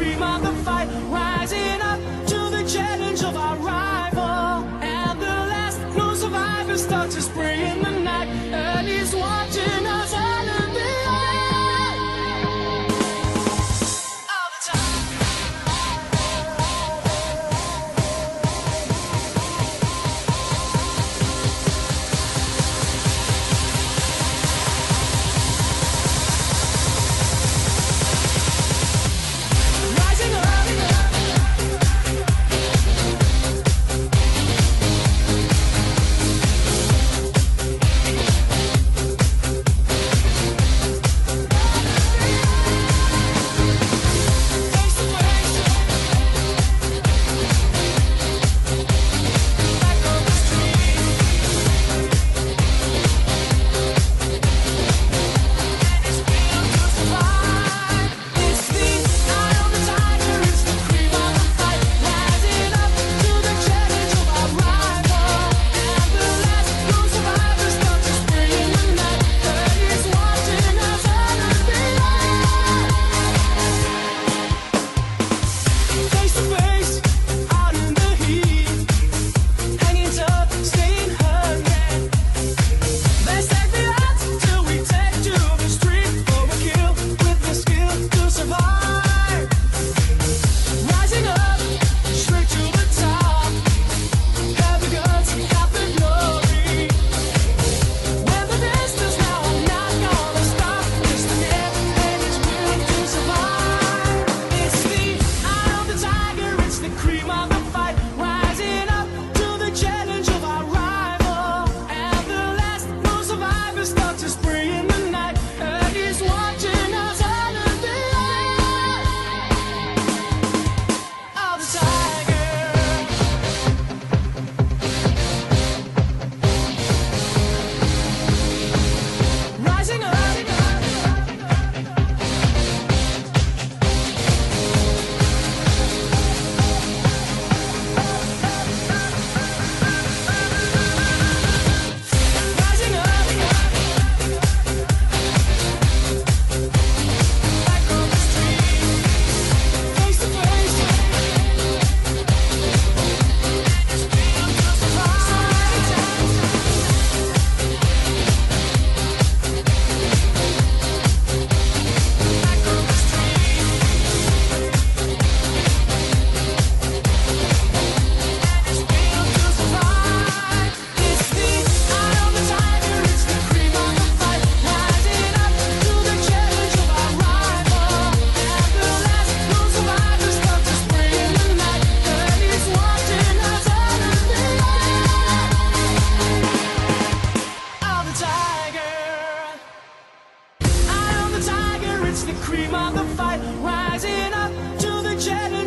scream of the fight, rising up.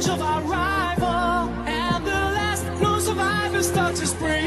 of our rival, and the last known survivors start to spring.